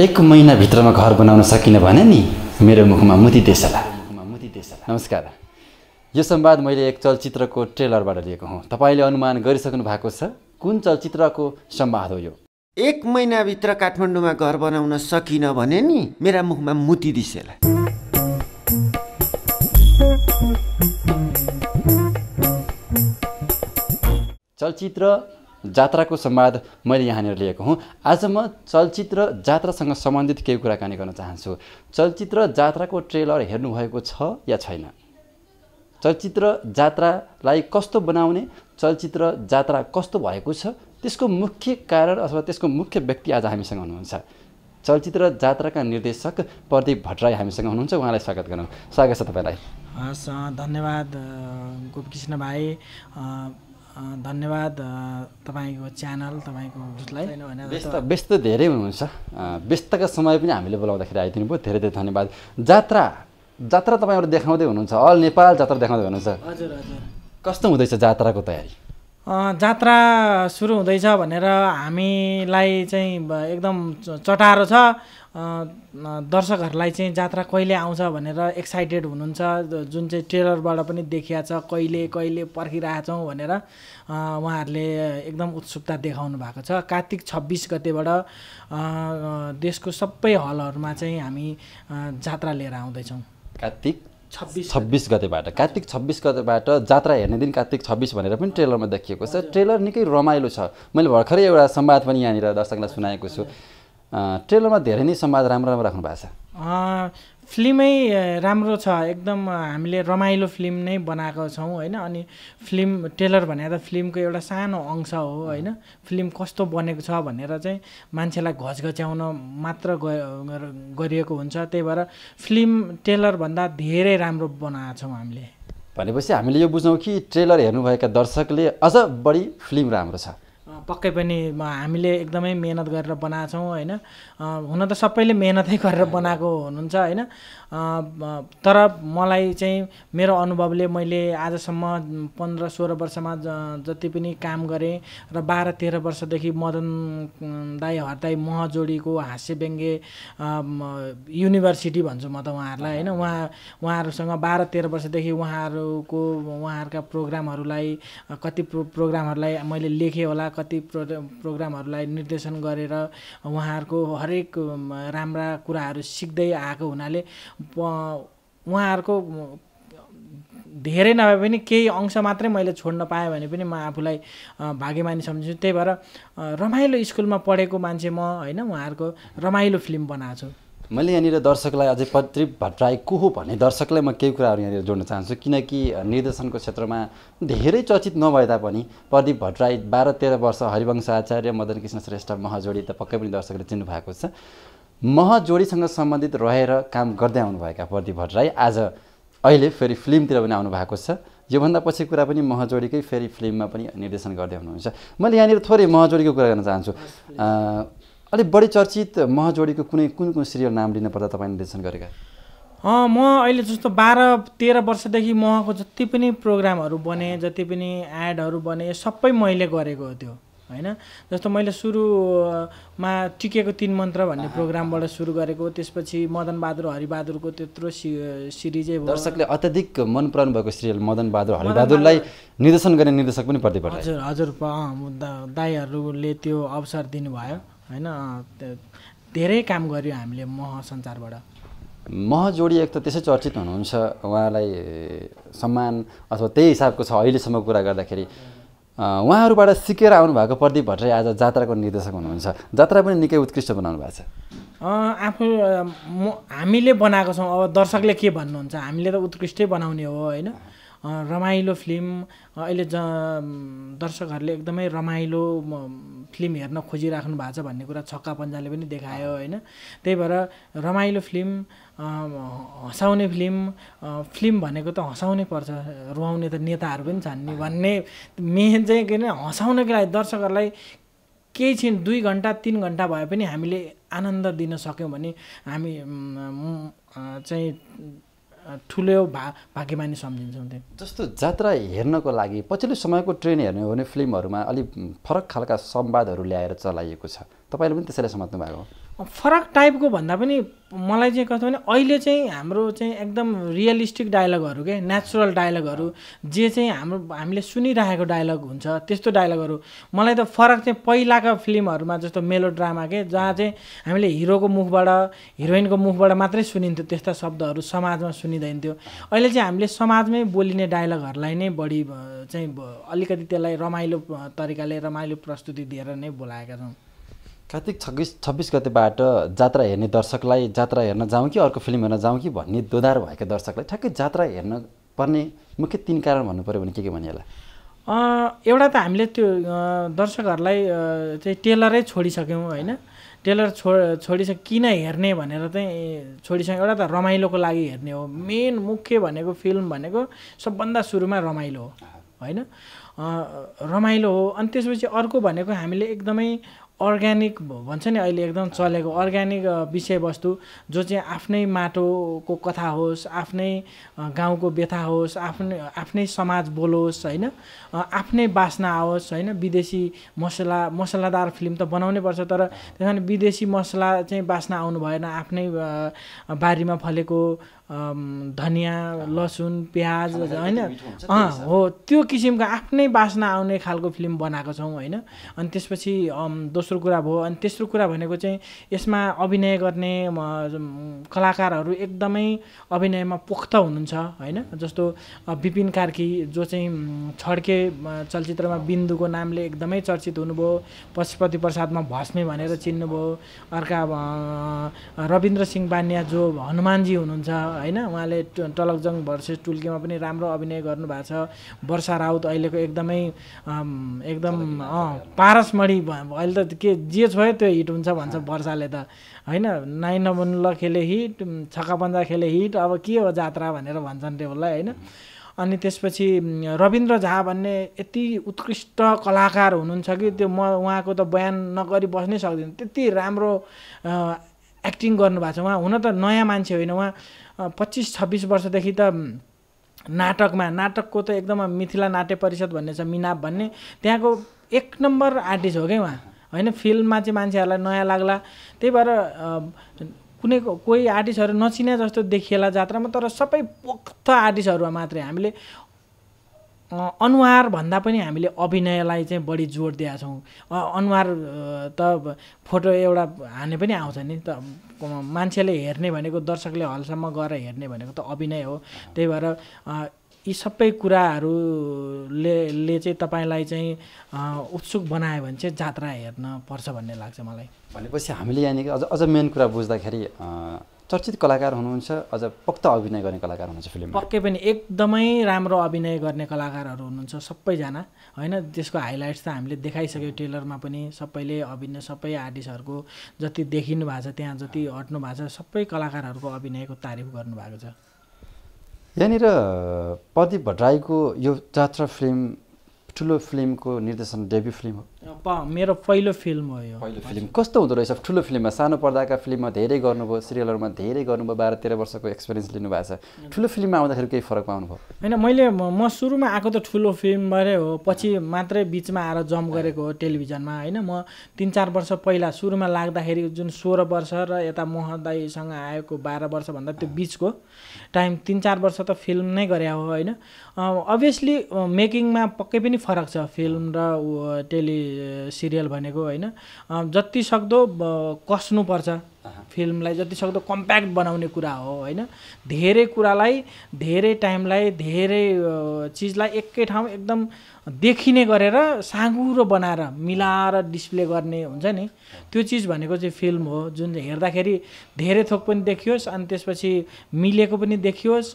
एक महिनाभित्रमा घर बनाउन सकिनँ भने नि मेरो मुखमा मुती देशला नमस्कार। यो संवाद मैले एक चलचित्रको ट्रेलरबाट लिएको हुँ। तपाईँले अनुमान गरिसक्नु भएको छ कुन चलचित्रको संवाद हो यो? एक महिनाभित्र काठमाडौँमा घर बनाउन सकिनँ भने नि मेरा मुखमा मुती दिसेला चलचित्र जात्राको संवाद मैले यहाँनिर लिएको हुँ। आज म चलचित्र जात्रासँग सम्बन्धित केही कुराकानी गर्न चाहन्छु। चलचित्र जात्राको ट्रेलर हेर्नुभएको छ या छैन? चलचित्र जात्रालाई कस्तो बनाउने? चलचित्र जात्रा कस्तो भएको छ? त्यसको मुख्य कारण अथवा त्यसको मुख्य व्यक्ति आज हामीसँग हुनुहुन्छ। चलचित्र जात्राका निर्देशक प्रदीप भट्टराई हामीसँग हुनुहुन्छ। उहाँलाई स्वागत गरौँ। स्वागत छ तपाईँलाई। हस् धन्यवाद गोपकृष्ण भाइ। धन्यवाद तपाईँको च्यानल तपाईँको उसलाई व्यस्त व्यस्त धेरै हुनुहुन्छ। व्यस्तका समय पनि हामीले बोलाउँदाखेरि आइदिनु भयो। धेरै धेरै धन्यवाद। जात्रा जात्रा तपाईँहरू देखाउँदै हुनुहुन्छ। अल नेपाल जात्रा देखाउँदै हुनुहुन्छ। हजुर हजुर। कस्तो हुँदैछ जात्राको तयारी? अँ, जात्रा सुरु हुँदैछ भनेर हामीलाई चाहिँ एकदम चटारो छ। दर्शकहरूलाई चाहिँ जात्रा कहिले आउँछ भनेर एक्साइटेड हुनुहुन्छ? जुन चाहिँ ट्रेलरबाट पनि देखिया छ कहिले कहिले पर्खिरहेछौँ भनेर उहाँहरूले एकदम उत्सुकता देखाउनु भएको छ। कार्तिक छब्बिस गतेबाट देशको सबै हलहरूमा चाहिँ हामी जात्रा लिएर आउँदैछौँ। कार्तिक छब्बिस छब्बिस गतेबाट। कार्तिक छब्बिस गतेबाट जात्रा हेर्ने दिन कार्तिक छब्बिस भनेर पनि ट्रेलरमा देखिएको छ। ट्रेलर निकै रमाइलो छ। मैले भर्खरै एउटा संवाद पनि यहाँनिर दर्शकलाई सुनाएको छु। ट्रेलरमा धेरै नै संवाद राम्रो राम्रो राख्नु भएको छ। फिल्मै राम्रो छ। एकदम हामीले रमाइलो फिल्म नै बनाएको छौँ होइन? अनि फिल्म टेलर भनेर फिल्मको एउटा सानो अंश हो होइन? फिल्म कस्तो बनेको छ भनेर चाहिँ मान्छेलाई घचघच्याउन मात्र गरिएको हुन्छ। त्यही भएर फिल्म टेलरभन्दा धेरै राम्रो बनाएको छौँ हामीले। भनेपछि हामीले यो बुझौँ कि ट्रेलर हेर्नुभएका दर्शकले अझ बढी फिल्म राम्रो छ। पक्कै पनि हामीले एकदमै मेहनत गरेर बनाएको छौँ होइन। हुन त सबैले मेहनतै गरेर बनाएको हुनुहुन्छ होइन। तर मलाई चाहिँ मेरो अनुभवले मैले आजसम्म पन्ध्र सोह्र वर्षमा जति पनि काम गरेँ र बाह्र तेह्र वर्षदेखि मदन दाई हरदाई मह जोडीको हास्य युनिभर्सिटी भन्छु म त उहाँहरूलाई होइन। उहाँ उहाँहरूसँग बाह्र तेह्र वर्षदेखि उहाँहरूको उहाँहरूका प्रोग्रामहरूलाई कति प्रो प्रोग्रामहरूलाई मैले लेखेँ होला कति प्रो प्रोग्रामहरूलाई निर्देशन गरेर उहाँहरूको हरेक राम्रा कुराहरू सिक्दै आएको हुनाले उहाँहरूको धेरै नभए पनि केही अंश मात्रै मैले छोड्न पाएँ भने पनि म आफूलाई भाग्यमानी सम्झिन्छु। त्यही भएर रमाइलो स्कुलमा पढेको मान्छे म होइन उहाँहरूको रमाइलो फिल्म बनाएको छु। मैले यहाँनिर दर्शकलाई अझै प्रदीप भट्टराई को हो भन्ने दर्शकलाई म केही कुराहरू यहाँनिर जोड्न चाहन्छु किनकि निर्देशनको क्षेत्रमा धेरै चर्चित नभए तापनि प्रदीप भट्टराई बाह्र तेह्र वर्ष हरिवंश आचार्य मदन कृष्ण श्रेष्ठ महजोडी त पक्कै पनि दर्शकले चिन्नु भएको छ। महजोडीसँग सम्बन्धित रहेर काम गर्दै आउनुभएका प्रदीप भट्टराई आज अहिले फेरि फिल्मतिर पनि आउनु भएको छ। योभन्दा पछि कुरा पनि महजोडीकै फेरि फिल्ममा पनि निर्देशन गर्दै हुनुहुन्छ। मैले यहाँनिर थोरै महजोडीको कुरा गर्न चाहन्छु। अलिक बढी चर्चित महजोडीको कुनै कुन कुन सिरियल नाम लिन पर्दा तपाईँ निर्देशन गरेका? अँ म अहिले जस्तो बाह्र तेह्र वर्षदेखि महको जति पनि प्रोग्रामहरू बने जति पनि एडहरू बने सबै मैले गरेको हो त्यो होइन? जस्तो मैले सुरुमा टिकेको तिन मन्त्र भन्ने प्रोग्रामबाट सुरु गरेको त्यसपछि मदन बहादुर हरिबहादुरको त्यत्रो सि सिरिजै दर्शकले अत्याधिक मन पराउनु भएको सिरियल मदन बहादुर हरिबहादुरलाई निर्देशन गर्ने निर्देशक पनि भट्टराई हजुर हजुर दाईहरूले त्यो अवसर दिनुभयो। होइन धेरै काम गर्यो हामीले मह सञ्चारबाट महजोडी एक त त्यसै चर्चित हुनुहुन्छ उहाँलाई सम्मान अथवा त्यही हिसाबको छ अहिलेसम्म कुरा गर्दाखेरि। उहाँहरूबाट सिकेर आउनुभएको प्रदीप भट्टराई आज जात्राको निर्देशक हुनुहुन्छ। जात्रा पनि निकै उत्कृष्ट बनाउनु भएको छ। आफू म हामीले बनाएको छौँ। अब दर्शकले के भन्नुहुन्छ? हामीले त उत्कृष्टै बनाउने हो होइन? रमाइलो फिल्म। अहिले ज दर्शकहरूले एकदमै रमाइलो फिल्म हेर्न खोजिराख्नु भएको छ भन्ने कुरा छक्का पन्जाले पनि देखायो होइन? त्यही भएर रमाइलो फिल्म हँसाउने फिल्म फिल्म भनेको त हँसाउनै पर्छ रुवाउने त नेताहरू पनि छन् नि भन्ने मेन चाहिँ के अरे हँसाउनको लागि दर्शकहरूलाई केही छिन दुई घन्टा तिन घन्टा भए पनि हामीले आनन्द दिन सक्यौँ भने हामी चाहिँ ठुलो भा भाग्यमानी सम्झिन्छौँ त्यो जस्तो जात्रा हेर्नको लागि पछिल्लो समयको ट्रेन हेर्ने हो भने फिल्महरूमा अलिक फरक खालका संवादहरू ल्याएर चलाइएको छ। तपाईँले पनि त्यसैलाई समात्नु भएको फरक टाइपको भन्दा पनि मलाई चाहिँ कस्तो भने अहिले चाहिँ हाम्रो चाहिँ एकदम रियलिस्टिक डायलगहरू के नेचुरल डायलगहरू जे चाहिँ हाम्रो हामीले सुनिरहेको डायलग हुन्छ त्यस्तो डायलगहरू मलाई त फरक चाहिँ पहिलाका फिल्महरूमा जस्तो मेलो ड्रामा के जहाँ चाहिँ हामीले हिरोको मुखबाट हिरोइनको मुखबाट मात्रै सुनिन्थ्यो त्यस्ता शब्दहरू समाजमा सुनिँदैन थियो अहिले चाहिँ हामीले समाजमै बोलिने डायलगहरूलाई नै बढी चाहिँ अलिकति त्यसलाई रमाइलो तरिकाले रमाइलो प्रस्तुति दिएर नै बोलाएका छौँ। कार्तिक छब्बिस छब्बिस गतेबाट जात्रा हेर्ने दर्शकलाई जात्रा हेर्न जाउँ कि अर्को फिल्म हेर्न जाउँ कि भन्ने दोधार भएका दर्शकलाई ठ्याक्कै जात्रा हेर्न पर्ने मुख्य तिन कारण भन्नु पऱ्यो भने के के भनिहाल्ला अँ, एउटा त हामीले त्यो दर्शकहरूलाई चाहिँ टेलरै छोडिसक्यौँ होइन? टेलर छो छोडिसक्यो किन हेर्ने भनेर चाहिँ छोडिसक्यौँ। एउटा त रमाइलोको लागि हेर्ने हो। मेन मुख्य भनेको फिल्म भनेको सबभन्दा सुरुमा रमाइलो हो होइन? रमाइलो हो। अनि त्यसपछि अर्को भनेको हामीले एकदमै अर्ग्यानिक भन्छ नि अहिले एकदम चलेको अर्ग्यानिक विषयवस्तु जो चाहिँ आफ्नै माटोको कथा होस् आफ्नै गाउँको व्यथा होस् आफ्नै आफ्नै समाज बोलोस् होइन? आफ्नै बासना आओस् होइन? विदेशी मसला मसलादार फिल्म त बनाउनै पर्छ तर त्यस कारण विदेशी मसला चाहिँ बास्ना आउनु भएन आफ्नै बारीमा फलेको धनियाँ लसुन प्याज होइन? अँ हो त्यो किसिमको आफ्नै बासना आउने खालको फिल्म बनाएको छौँ होइन? अनि त्यसपछि दोस्रो कुरा भयो अनि तेस्रो कुरा भनेको चाहिँ यसमा अभिनय गर्ने कलाकारहरू एकदमै अभिनयमा पोख्त हुनुहुन्छ होइन? जस्तो विपिन कार्की जो चाहिँ छड्के चलचित्रमा बिन्दुको नामले एकदमै चर्चित हुनुभयो पशुपति प्रसादमा भस्मे भनेर चिन्नुभयो अर्का रविन्द्र सिंह बानिया जो हनुमानजी हुनुहुन्छ होइन? उहाँले टलकजङ भर्सेस टुल्केमा पनि राम्रो अभिनय गर्नुभएको छ। वर्षा राउत अहिलेको एकदमै एकदम पारसमणि अहिले त के जे छोयो त्यो हिट हुन्छ भन्छ वर्षाले त। होइन नाइ नबन्नु ल खेले हिट छक्का पन्जा खेले हिट अब के हो जात्रा भनेर भन्छन् टेबललाई होइन? अनि त्यसपछि रविन्द्र झा भन्ने यति उत्कृष्ट कलाकार हुनुहुन्छ कि त्यो म उहाँको त बयान नगरी बस्नै सक्दिनँ। त्यति राम्रो एक्टिङ गर्नुभएको छ। उहाँ हुन त नयाँ मान्छे होइन उहाँ। पच्चिस छब्बिस वर्षदेखि त नाटकमा नाटकको त एकदम मिथिला नाट्य परिषद भन्ने छ मिनाप भन्ने। त्यहाँको एक नम्बर आर्टिस्ट हो क्या उहाँ? होइन फिल्ममा चाहिँ मान्छेहरूलाई नयाँ लाग्ला। त्यही भएर कुनै कोही आर्टिस्टहरू नचिने जस्तो देखिएला जात्रामा तर सबै पोख्त आर्टिस्टहरू मात्रै हामीले अनुहार भन्दा पनि हामीले अभिनयलाई चाहिँ बढी जोड दिएका छौँ। अनुहार त फोटो एउटा हाने पनि आउँछ नि त। मान्छेले हेर्ने भनेको दर्शकले हलसम्म गएर हेर्ने भनेको त अभिनय हो। त्यही भएर यी सबै कुराहरूले ले चाहिँ तपाईँलाई चाहिँ उत्सुक बनायो भने चाहिँ जात्रा हेर्न पर्छ भन्ने लाग्छ मलाई। भनेपछि हामीले यहाँनिर अझ अझ मेन कुरा बुझ्दाखेरि चर्चित कलाकार हुनुहुन्छ अझ पोख्त अभिनय गर्ने कलाकार हुनुहुन्छ फिल्ममा। पक्कै पनि एकदमै राम्रो अभिनय गर्ने कलाकारहरू हुनुहुन्छ सबैजना होइन? त्यसको हाइलाइट्स त हामीले देखाइसक्यौँ टेलरमा पनि सबैले अभिनय सबै आर्टिस्टहरूको जति देखिनु भएको छ त्यहाँ जति हट्नु भएको छ सबै कलाकारहरूको अभिनयको तारिफ गर्नुभएको छ। यहाँनिर प्रदीप भट्टराईको यो जात्रा फिल्म ठुलो फिल्मको निर्देशन डेब्यू फिल्म हो। मेरो पहिलो फिल्म हो यो। पहिलो फिल्म कस्तो हुँदो रहेछ? ठुलो फिल्ममा सानो पर्दाका फिल्ममा धेरै गर्नुभयो सिरियलहरूमा धेरै गर्नुभयो बाह्र तेह्र वर्षको एक्सपिरियन्स लिनुभएको छ। ठुलो फिल्ममा आउँदाखेरि केही फरक पाउनुभयो? होइन मैले म सुरुमा आएको त ठुलो फिल्मबाटै हो पछि मात्रै बिचमा आएर जम्प गरेको हो टेलिभिजनमा। होइन म तिन चार वर्ष पहिला सुरुमा लाग्दाखेरि जुन सोह्र वर्ष र यता मोहन दाईसँग आएको बाह्र वर्षभन्दा त्यो बिचको टाइम तिन चार वर्ष त फिल्म नै गरे हो होइन। अभियसली मेकिङमा पक्कै पनि फरक छ फिल्म र टेलि सिरियल भनेको होइन। जति सक्दो कस्नुपर्छ। फिल्मलाई जति सक्दो कम्प्याक्ट बनाउने कुरा हो होइन? धेरै कुरालाई धेरै टाइमलाई धेरै चिजलाई एकै ठाउँ एकदम देखिने गरेर साँगुरो बनाएर मिलाएर डिस्प्ले गर्ने हुन्छ नि? त्यो चिज भनेको चाहिँ फिल्म हो जुन हेर्दाखेरि धेरै थोक पनि देखियोस् अनि त्यसपछि मिलेको पनि देखियोस्।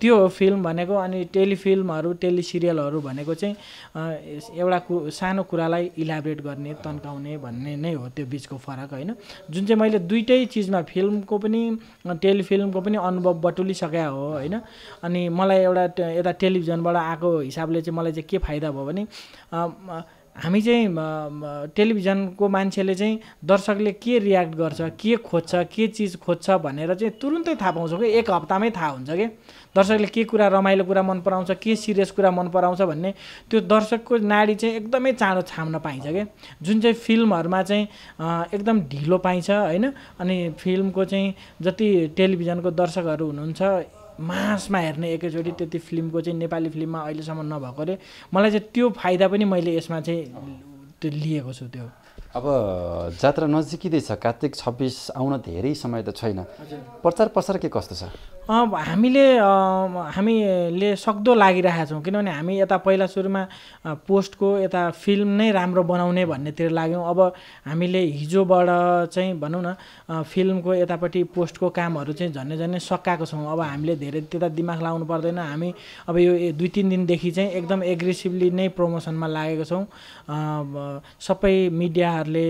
त्यो हो फिल्म भनेको अनि टेलिफिल्महरू टेलिसिरियलहरू भनेको चाहिँ एउटा कु सानो कुरालाई इलाबरेट गर्ने तन्काउने भन्ने नै हो त्यो बिचको फरक होइन? जुन चाहिँ मैले दुइटै चिजमा फिल्मको पनि टेलिफिल्मको पनि अनुभव बटुलिसकेका हो होइन? अनि मलाई एउटा यता टेलिभिजनबाट आएको हिसाबले चाहिँ मलाई चाहिँ के फाइदा भयो भने हामी चाहिँ टेलिभिजनको मान्छेले चाहिँ दर्शकले के रियाक्ट गर्छ के खोज्छ के चिज खोज्छ भनेर चाहिँ तुरुन्तै थाहा पाउँछौँ कि एक हप्तामै थाहा हुन्छ कि। दर्शकले के कुरा रमाइलो कुरा मन पराउँछ के सिरियस कुरा मन पराउँछ भन्ने त्यो दर्शकको नाडी चाहिँ एकदमै चाँडो छाम्न पाइन्छ क्या जुन चाहिँ फिल्महरूमा चाहिँ एकदम ढिलो पाइन्छ होइन। अनि फिल्मको चाहिँ जति टेलिभिजनको दर्शकहरू हुनुहुन्छ मासमा हेर्ने एकैचोटि त्यति फिल्मको चाहिँ नेपाली फिल्ममा अहिलेसम्म नभएको अरे। मलाई चाहिँ त्यो फाइदा पनि मैले यसमा चाहिँ त्यो लिएको छु त्यो। अब जात्रा नजिकै छ कार्तिक छब्बिस आउन धेरै समय त छैन। प्रचार प्रसार के कस्तो छ? हामीले हामीले सक्दो लागिरहेका छौँ। किनभने हामी यता पहिला सुरुमा पोस्टको यता फिल्म नै राम्रो बनाउने भन्नेतिर लाग्यौँ। अब हामीले हिजोबाट चाहिँ भनौँ न फिल्मको यतापट्टि पोस्टको कामहरू चाहिँ झन्डै झन्डै सकाएको छौँ। अब हामीले धेरै त्यता दिमाग लाउनु पर्दैन। हामी अब यो दुई तिन दिनदेखि चाहिँ एकदम एग्रेसिभली नै प्रमोसनमा लागेको छौँ। सबै मिडियाहरूले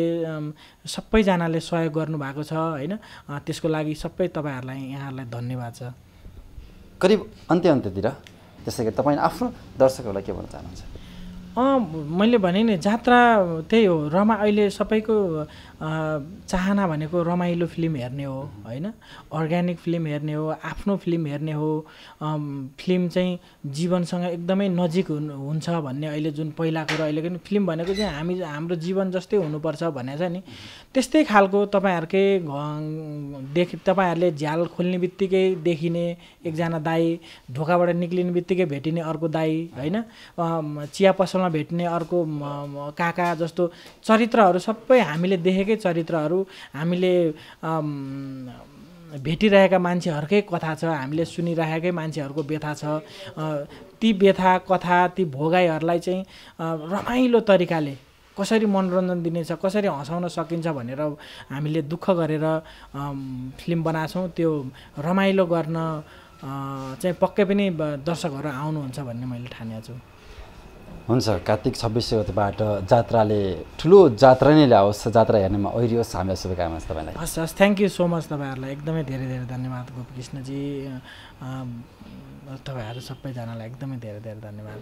सबैजनाले सहयोग गर्नुभएको छ होइन? त्यसको लागि सबै तपाईँहरूलाई यहाँहरूलाई धन्यवाद छ। करिब अन्त्य अन्त्यतिर त्यसै गरी तपाईँ आफ्नो दर्शकहरूलाई के भन्न चाहनुहुन्छ? मैले भने नि जात्रा त्यही हो। रमा अहिले सबैको चाहना भनेको रमाइलो फिल्म हेर्ने हो होइन? अर्ग्यानिक फिल्म हेर्ने हो आफ्नो फिल्म हेर्ने हो। फिल्म चाहिँ जीवनसँग एकदमै नजिक हुन् हुन्छ भन्ने अहिले जुन पहिलाको र अहिलेको फिल्म भनेको चाहिँ हामी हाम्रो जीवन जस्तै हुनुपर्छ भनेको छ नि। त्यस्तै खालको तपाईँहरूकै देख तपाईँहरूले झ्याल खोल्ने बित्तिकै देखिने एकजना दाई ढोकाबाट निक्लिने बित्तिकै भेटिने अर्को दाई होइन? चिया पसलमा भेट्ने अर्को काका जस्तो चरित्रहरू सबै हामीले देखेकै चरित्रहरू हामीले भेटिरहेका मान्छेहरूकै कथा छ हामीले सुनिरहेकै मान्छेहरूको व्यथा छ। ती व्यथा कथा ती भोगाइहरूलाई चाहिँ रमाइलो तरिकाले कसरी मनोरञ्जन दिनेछ कसरी हँसाउन सकिन्छ भनेर हामीले दुःख गरेर फिल्म बनाएको छौँ त्यो रमाइलो गर्न चाहिँ पक्कै पनि दर्शकहरू आउनुहुन्छ भन्ने मैले ठानेको छु हुन्छ कार्तिक छब्बिस गतेबाट जात्राले ठुलो जात्रा नै ल्याओस् जात्रा हेर्नेमा ओहिरियोस् हामीलाई शुभकामना छ तपाईँलाई। हस् हस् थ्याङ्क यू सो मच तपाईँहरूलाई। एकदमै धेरै धेरै धन्यवाद गोपकृष्णजी। तपाईँहरू सबैजनालाई एकदमै धेरै धेरै धन्यवाद।